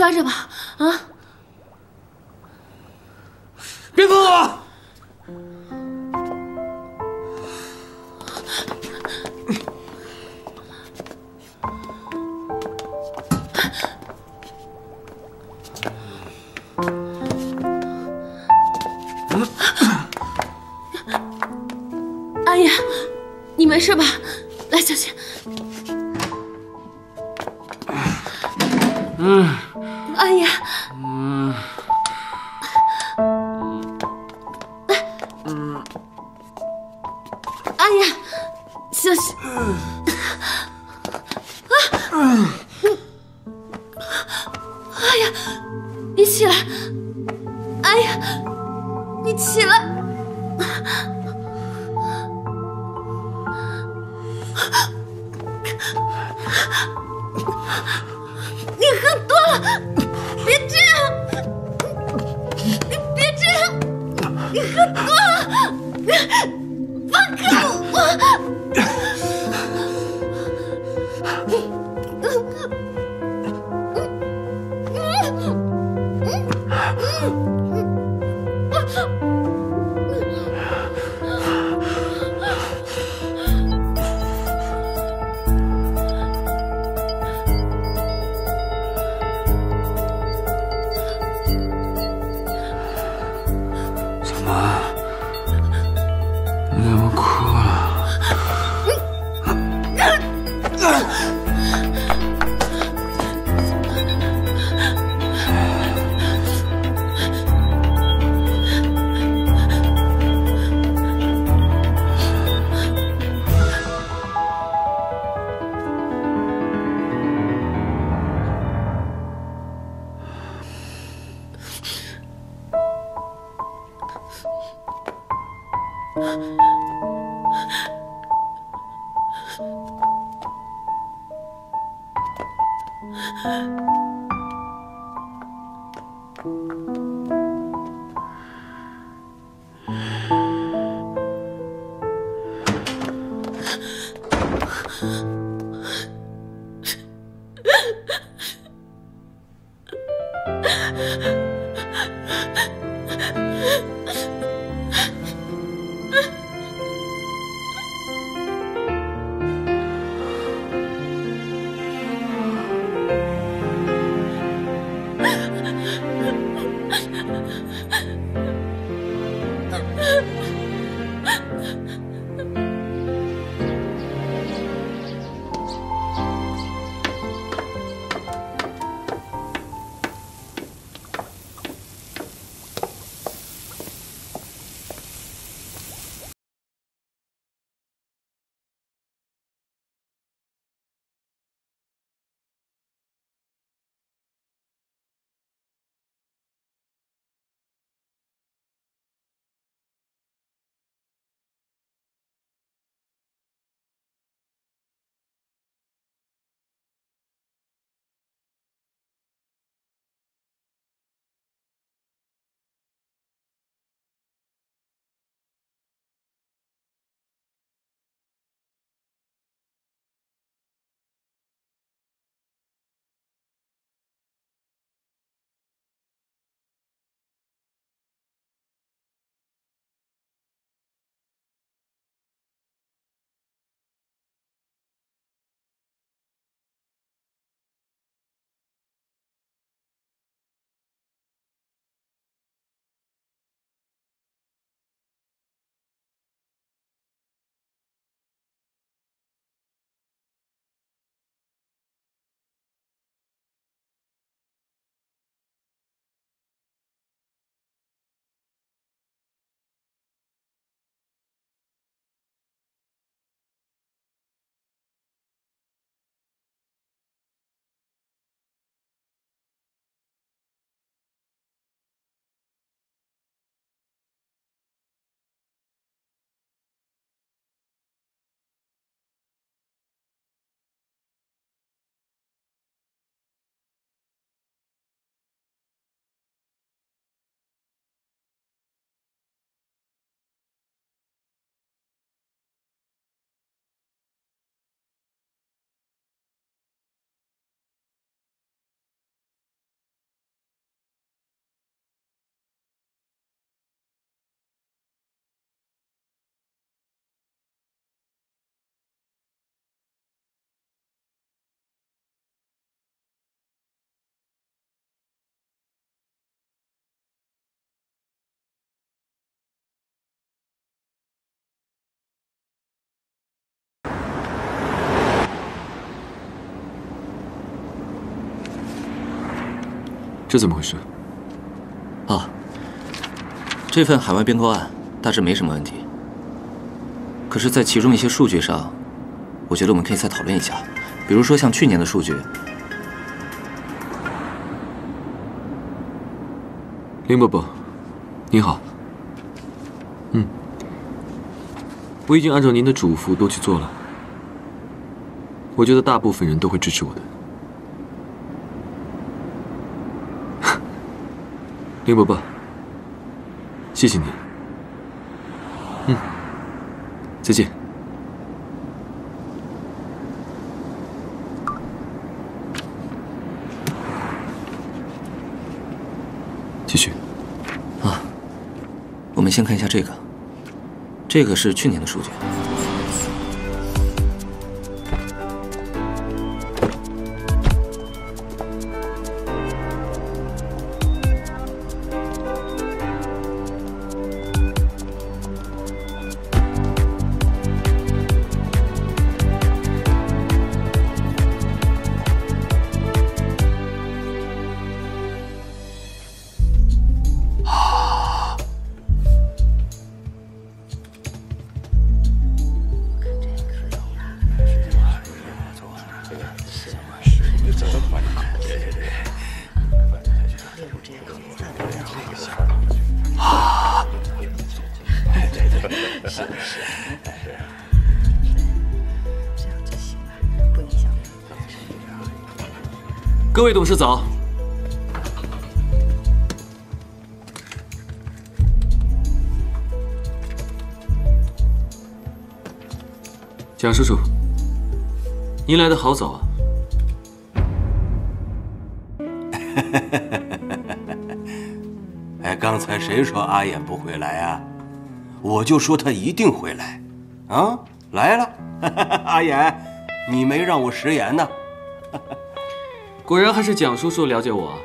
拴着吧，啊！别碰我！阿爷，你没事吧？来，小心。嗯，阿姨，妈这怎么回事？啊，这份海外并购案大致没什么问题，可是，在其中一些数据上，我觉得我们可以再讨论一下，比如说像去年的数据。林伯伯，您好。嗯，我已经按照您的嘱咐都去做了。我觉得大部分人都会支持我的。林伯伯，谢谢你。嗯，再见。继续。啊，我们先看一下这个，这个是去年的数据。各位董事早。蒋叔叔，您来的好早啊！哎，刚才谁说阿衍不回来啊？我就说他一定会来。啊，来了，阿衍，你没让我食言呢。果然还是蒋叔叔了解我。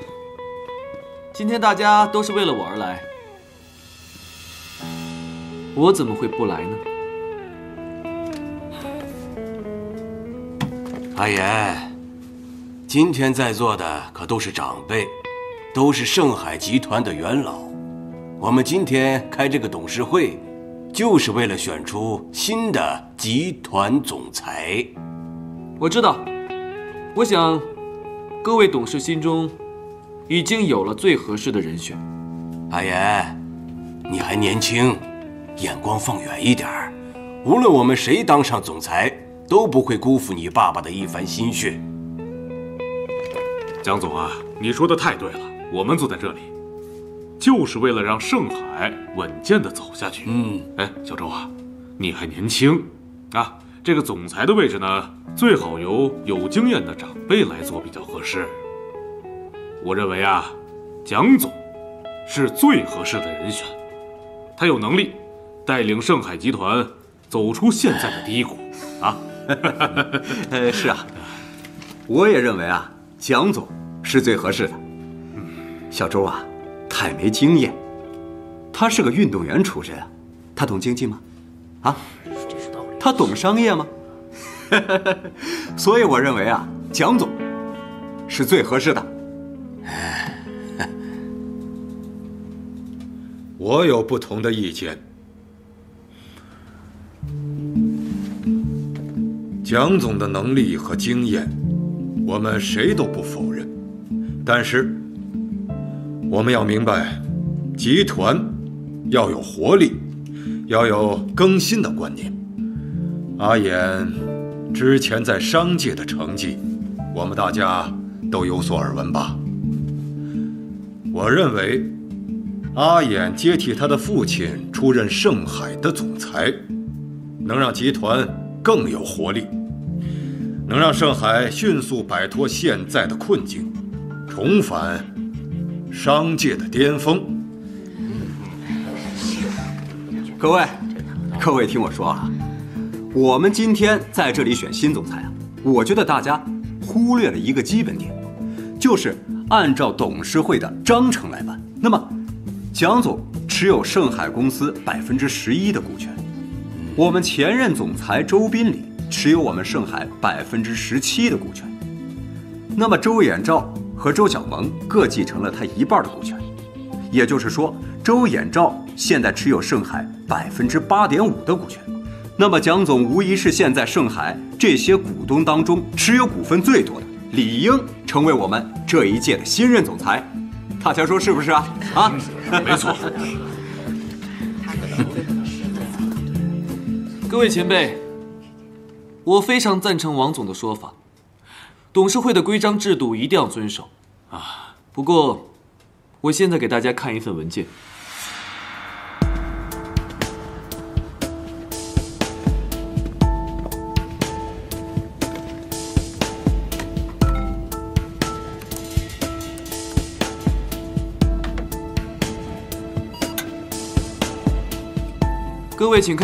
今天大家都是为了我而来，我怎么会不来呢？阿衍，今天在座的可都是长辈，都是盛海集团的元老。我们今天开这个董事会，就是为了选出新的集团总裁。我知道，我想，各位董事心中已经有了最合适的人选。阿言，你还年轻，眼光放远一点儿。无论我们谁当上总裁，都不会辜负你爸爸的一番心血。江总啊，你说的太对了，我们坐在这里，就是为了让盛海稳健的走下去。嗯，哎，小周啊，你还年轻，啊，这个总裁的位置呢，最好由有经验的长辈来做比较合适。我认为啊，蒋总是最合适的人选，他有能力带领盛海集团走出现在的低谷啊。呃，是啊，我也认为啊，蒋总是最合适的。小周啊，太没经验，他是个运动员出身啊，他懂经济吗？啊，他懂商业吗？所以我认为啊，蒋总是最合适的。我有不同的意见。蒋总的能力和经验，我们谁都不否认。但是，我们要明白，集团要有活力，要有更新的观念。阿衍之前在商界的成绩，我们大家都有所耳闻吧？我认为，阿衍接替他的父亲出任盛海的总裁，能让集团更有活力，能让盛海迅速摆脱现在的困境，重返商界的巅峰。各位，各位听我说啊，我们今天在这里选新总裁啊，我觉得大家忽略了一个基本点，就是按照董事会的章程来办。那么，蒋总持有盛海公司百分之十一的股权，我们前任总裁周斌礼持有我们盛海百分之十七的股权。那么周衍照和周小萌各继承了他一半的股权，也就是说，周衍照现在持有盛海百分之八点五的股权。那么蒋总无疑是现在盛海这些股东当中持有股份最多的，理应成为我们这一届的新任总裁。大家说是不是啊？啊，没错。各位前辈，我非常赞成王总的说法，董事会的规章制度一定要遵守啊。不过，我现在给大家看一份文件。各位请看。